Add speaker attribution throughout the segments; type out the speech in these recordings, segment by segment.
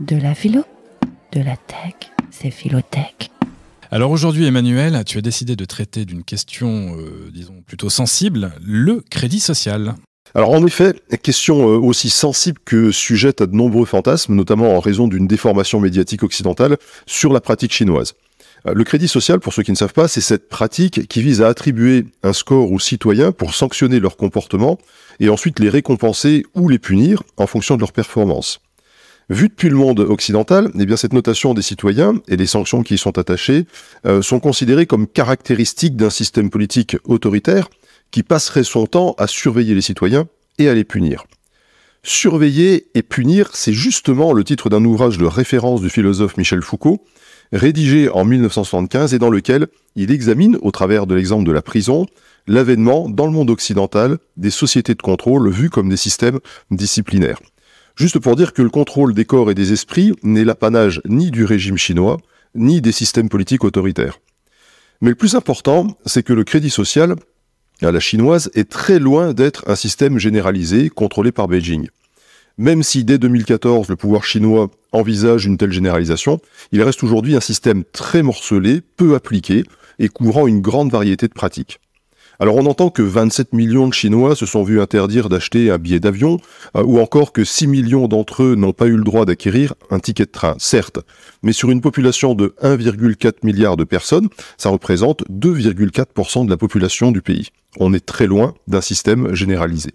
Speaker 1: De la philo, de la tech, c'est philotech.
Speaker 2: Alors aujourd'hui, Emmanuel, tu as décidé de traiter d'une question, euh, disons, plutôt sensible, le crédit social.
Speaker 3: Alors en effet, question euh, aussi sensible que sujette à de nombreux fantasmes, notamment en raison d'une déformation médiatique occidentale sur la pratique chinoise. Euh, le crédit social, pour ceux qui ne savent pas, c'est cette pratique qui vise à attribuer un score aux citoyens pour sanctionner leur comportement et ensuite les récompenser ou les punir en fonction de leur performance. Vu depuis le monde occidental, eh bien cette notation des citoyens et les sanctions qui y sont attachées euh, sont considérées comme caractéristiques d'un système politique autoritaire qui passerait son temps à surveiller les citoyens et à les punir. Surveiller et punir, c'est justement le titre d'un ouvrage de référence du philosophe Michel Foucault, rédigé en 1975 et dans lequel il examine, au travers de l'exemple de la prison, l'avènement dans le monde occidental des sociétés de contrôle vues comme des systèmes disciplinaires. Juste pour dire que le contrôle des corps et des esprits n'est l'apanage ni du régime chinois, ni des systèmes politiques autoritaires. Mais le plus important, c'est que le crédit social, la chinoise, est très loin d'être un système généralisé, contrôlé par Beijing. Même si dès 2014 le pouvoir chinois envisage une telle généralisation, il reste aujourd'hui un système très morcelé, peu appliqué et couvrant une grande variété de pratiques. Alors on entend que 27 millions de Chinois se sont vus interdire d'acheter un billet d'avion, euh, ou encore que 6 millions d'entre eux n'ont pas eu le droit d'acquérir un ticket de train, certes, mais sur une population de 1,4 milliard de personnes, ça représente 2,4% de la population du pays. On est très loin d'un système généralisé.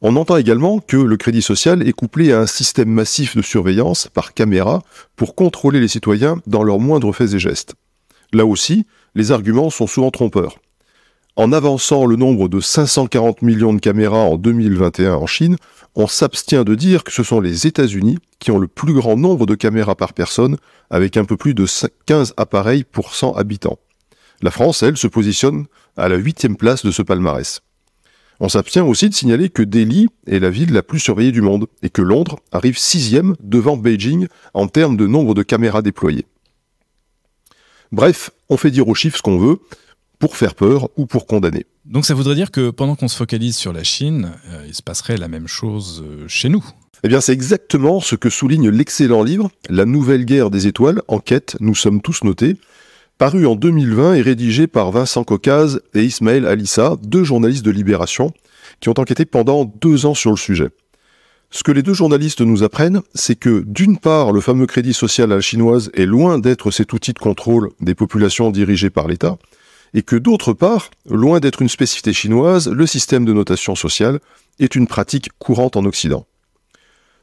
Speaker 3: On entend également que le crédit social est couplé à un système massif de surveillance par caméra pour contrôler les citoyens dans leurs moindres faits et gestes. Là aussi, les arguments sont souvent trompeurs. En avançant le nombre de 540 millions de caméras en 2021 en Chine, on s'abstient de dire que ce sont les États-Unis qui ont le plus grand nombre de caméras par personne, avec un peu plus de 15 appareils pour 100 habitants. La France, elle, se positionne à la huitième place de ce palmarès. On s'abstient aussi de signaler que Delhi est la ville la plus surveillée du monde et que Londres arrive sixième devant Beijing en termes de nombre de caméras déployées. Bref, on fait dire aux chiffres ce qu'on veut, pour faire peur ou pour condamner.
Speaker 2: Donc ça voudrait dire que pendant qu'on se focalise sur la Chine, euh, il se passerait la même chose euh, chez nous.
Speaker 3: Eh bien, c'est exactement ce que souligne l'excellent livre La nouvelle guerre des étoiles, enquête, nous sommes tous notés, paru en 2020 et rédigé par Vincent Caucase et Ismaël Alissa, deux journalistes de Libération, qui ont enquêté pendant deux ans sur le sujet. Ce que les deux journalistes nous apprennent, c'est que d'une part, le fameux crédit social à la chinoise est loin d'être cet outil de contrôle des populations dirigées par l'État, et que d'autre part, loin d'être une spécificité chinoise, le système de notation sociale est une pratique courante en Occident.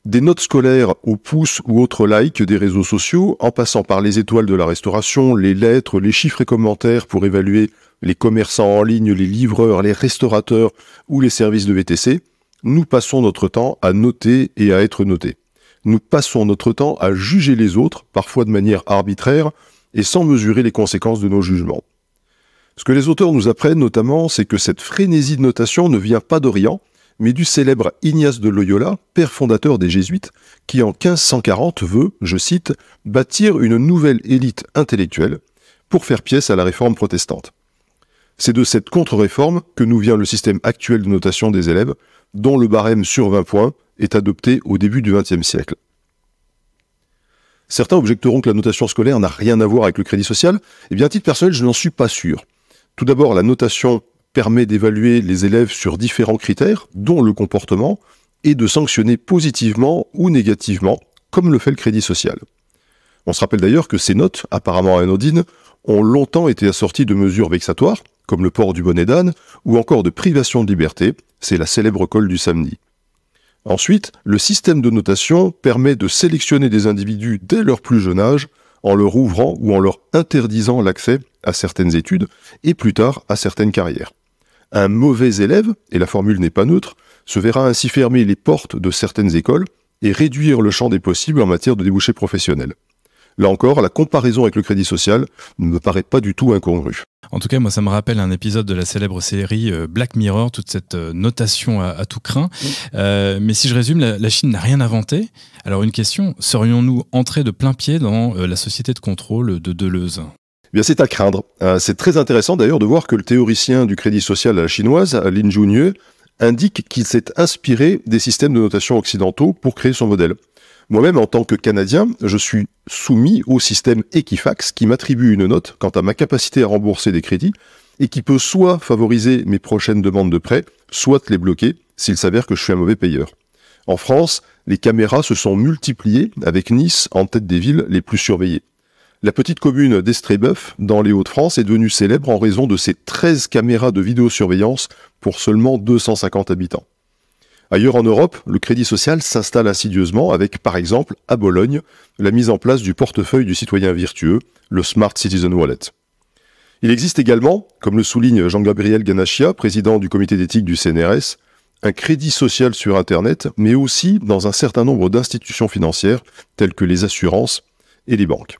Speaker 3: Des notes scolaires au pouce ou autres likes des réseaux sociaux, en passant par les étoiles de la restauration, les lettres, les chiffres et commentaires pour évaluer les commerçants en ligne, les livreurs, les restaurateurs ou les services de VTC, nous passons notre temps à noter et à être notés. Nous passons notre temps à juger les autres, parfois de manière arbitraire, et sans mesurer les conséquences de nos jugements. Ce que les auteurs nous apprennent notamment, c'est que cette frénésie de notation ne vient pas d'Orient, mais du célèbre Ignace de Loyola, père fondateur des Jésuites, qui en 1540 veut, je cite, bâtir une nouvelle élite intellectuelle pour faire pièce à la réforme protestante. C'est de cette contre-réforme que nous vient le système actuel de notation des élèves, dont le barème sur 20 points est adopté au début du XXe siècle. Certains objecteront que la notation scolaire n'a rien à voir avec le crédit social. Eh bien, à titre personnel, je n'en suis pas sûr. Tout d'abord, la notation permet d'évaluer les élèves sur différents critères, dont le comportement, et de sanctionner positivement ou négativement, comme le fait le crédit social. On se rappelle d'ailleurs que ces notes, apparemment anodines, ont longtemps été assorties de mesures vexatoires, comme le port du bonnet d'âne, ou encore de privation de liberté, c'est la célèbre colle du samedi. Ensuite, le système de notation permet de sélectionner des individus dès leur plus jeune âge, en leur ouvrant ou en leur interdisant l'accès à certaines études et plus tard à certaines carrières. Un mauvais élève, et la formule n'est pas neutre, se verra ainsi fermer les portes de certaines écoles et réduire le champ des possibles en matière de débouchés professionnels. Là encore, la comparaison avec le crédit social ne me paraît pas du tout incongrue.
Speaker 2: En tout cas, moi, ça me rappelle un épisode de la célèbre série euh, Black Mirror, toute cette euh, notation à, tout craint. Euh, mais si je résume, la, Chine n'a rien inventé. Alors, une question, serions-nous entrés de plein pied dans la société de contrôle de Deleuze?
Speaker 3: Bien, c'est à craindre. c'est très intéressant d'ailleurs de voir que le théoricien du crédit social à la chinoise, Lin Junye, indique qu'il s'est inspiré des systèmes de notation occidentaux pour créer son modèle. Moi-même, en tant que Canadien, je suis soumis au système Equifax qui m'attribue une note quant à ma capacité à rembourser des crédits et qui peut soit favoriser mes prochaines demandes de prêt, soit les bloquer s'il s'avère que je suis un mauvais payeur. En France, les caméras se sont multipliées avec Nice en tête des villes les plus surveillées. La petite commune d'Estrébeuf, dans les Hauts-de-France, est devenue célèbre en raison de ses 13 caméras de vidéosurveillance pour seulement 250 habitants. Ailleurs en Europe, le crédit social s'installe insidieusement avec, par exemple, à Bologne, la mise en place du portefeuille du citoyen vertueux, le Smart Citizen Wallet. Il existe également, comme le souligne Jean-Gabriel Ganachia, président du comité d'éthique du CNRS, un crédit social sur Internet, mais aussi dans un certain nombre d'institutions financières, telles que les assurances et les banques.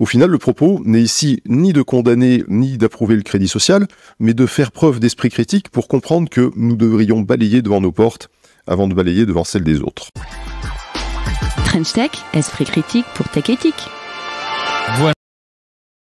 Speaker 3: Au final, le propos n'est ici ni de condamner ni d'approuver le crédit social, mais de faire preuve d'esprit critique pour comprendre que nous devrions balayer devant nos portes avant de balayer devant celles des autres.
Speaker 1: French Tech, esprit critique pour tech éthique.
Speaker 2: Voilà.